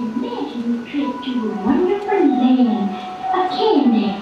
Imagine a trip to a wonderful land a candy.